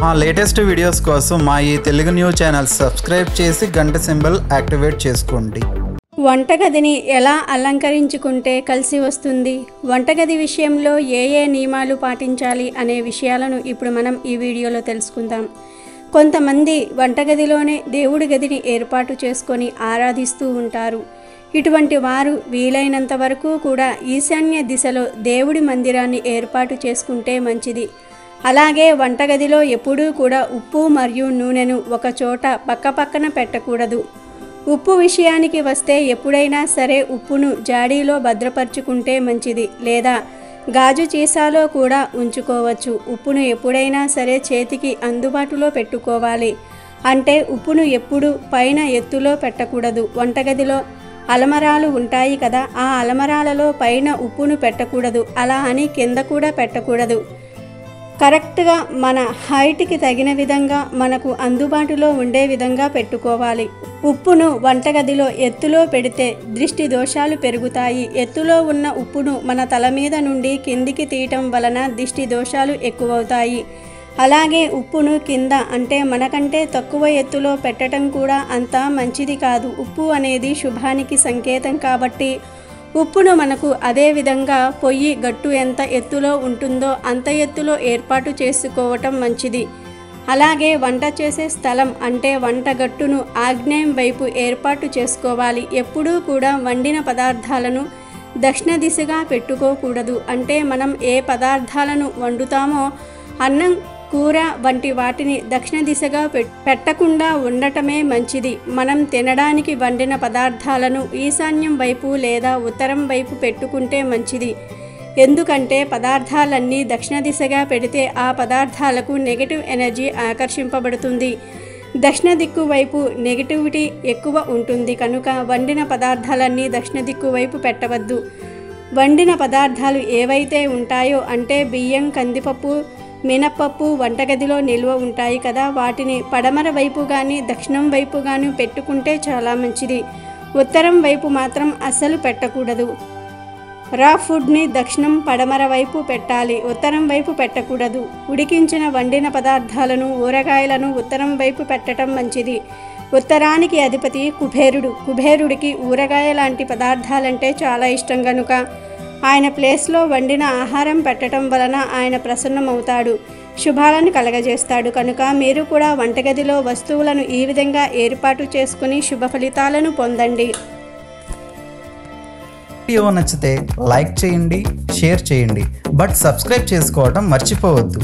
మా latest videos కోసం మా ఈ తెలుగు న్యూస్ ఛానల్ సబ్స్క్రైబ్ చేసి గంట సింబల్ యాక్టివేట్ చేసుకోండి. వంటగదిని ఎలా అలంకరించుకుంటే కలిసి వస్తుంది? వంటగది విషయంలో ఏ ఏ నియమాలు పాటించాలి అనే విషయాలను ఇప్పుడు మనం ఈ వీడియోలో తెలుసుకుందాం. కొంతమంది వంటగదిలోనే దేవుడి గదిని ఏర్పాటు చేసుకొని ఆరాధిస్తూ ఉంటారు. ఇటువంటి వారు వీలైనంత వరకు కూడా ఈశాన్య దిశలో దేవుడి మందిరాన్ని ఏర్పాటు చేసుకుంటే మంచిది. అలాగే వంటగదిలో ఎప్పుడూ కూడా ఉప్పు మరియు నూనెను ఒక చోట పక్కపక్కన పెట్టకూడదు. ఉప్పు విషయానికి వస్తే ఎప్పుడైనా సరే ఉప్పును జాడీలో భద్రపరుచుకుంటే మంచిది లేదా గాజు చీసాలో కూడా ఉంచుకోవచ్చు. ఉప్పును ఎప్పుడైనా సరే చేతికి అందుబాటులో పెట్టుకోవాలి. అంటే ఉప్పును ఎప్పుడు పైన ఎత్తులో పెట్టకూడదు. వంటగదిలో అలమరాలు ఉంటాయి కదా ఆ అలమరాలలో పైన ఉప్పును పెట్టకూడదు. అలా అని కింద కూడా పెట్టకూడదు. కరెక్ట్గా మన హైట్కి తగిన విధంగా మనకు అందుబాటులో ఉండే విధంగా పెట్టుకోవాలి. ఉప్పును వంటగదిలో ఎత్తులో పెడితే దృష్టి దోషాలు పెరుగుతాయి. ఎత్తులో ఉన్న ఉప్పును మన తల మీద నుండి కిందికి తీయటం వలన దిష్టి దోషాలు ఎక్కువవుతాయి. అలాగే ఉప్పును కింద అంటే మనకంటే తక్కువ ఎత్తులో పెట్టడం కూడా అంత మంచిది కాదు. ఉప్పు అనేది శుభానికి సంకేతం కాబట్టి ఉప్పును మనకు అదే విధంగా పొయ్యి గట్టు ఎంత ఎత్తులో ఉంటుందో అంత ఎత్తులో ఏర్పాటు చేసుకోవటం మంచిది. అలాగే వంట చేసే స్థలం అంటే వంట గట్టును ఆగ్నేయం వైపు ఏర్పాటు చేసుకోవాలి. ఎప్పుడూ కూడా వండిన పదార్థాలను దక్షిణ దిశగా పెట్టుకోకూడదు. అంటే మనం ఏ పదార్థాలను వండుతామో అన్నం కూర వంటి వాటిని దక్షిణ దిశగా పెట్టకుండా ఉండటమే మంచిది. మనం తినడానికి వండిన పదార్థాలను ఈశాన్యం వైపు లేదా ఉత్తరం వైపు పెట్టుకుంటే మంచిది. ఎందుకంటే పదార్థాలన్నీ దక్షిణ దిశగా పెడితే ఆ పదార్థాలకు నెగటివ్ ఎనర్జీ ఆకర్షింపబడుతుంది. దక్షిణ దిక్కు వైపు నెగిటివిటీ ఎక్కువ ఉంటుంది కనుక వండిన పదార్థాలన్నీ దక్షిణ దిక్కు వైపు పెట్టవద్దు. వండిన పదార్థాలు ఏవైతే ఉంటాయో అంటే బియ్యం కందిపప్పు మినప్పప్పు వంటగదిలో నిల్వ ఉంటాయి కదా వాటిని పడమర వైపు కానీ దక్షిణం వైపు కానీ పెట్టుకుంటే చాలా మంచిది. ఉత్తరం వైపు మాత్రం అస్సలు పెట్టకూడదు. రా ఫుడ్ని దక్షిణం పడమర వైపు పెట్టాలి ఉత్తరం వైపు పెట్టకూడదు. ఉడికించిన వండిన పదార్థాలను ఊరగాయలను ఉత్తరం వైపు పెట్టడం మంచిది. ఉత్తరానికి అధిపతి కుబేరుడు. కుబేరుడికి ఊరగాయ లాంటి పదార్థాలంటే చాలా ఇష్టం కనుక ఆయన ప్లేస్లో వండిన ఆహారం పెట్టడం వలన ఆయన ప్రసన్నమవుతాడు. శుభాలను కలగజేస్తాడు. కనుక మీరు కూడా వంటగదిలో వస్తువులను ఈ విధంగా ఏర్పాటు చేసుకుని శుభ ఫలితాలను పొందండి. వీడియో నచ్చితే లైక్ చేయండి షేర్ చేయండి. బట్ సబ్స్క్రైబ్ చేసుకోవడం మర్చిపోవద్దు.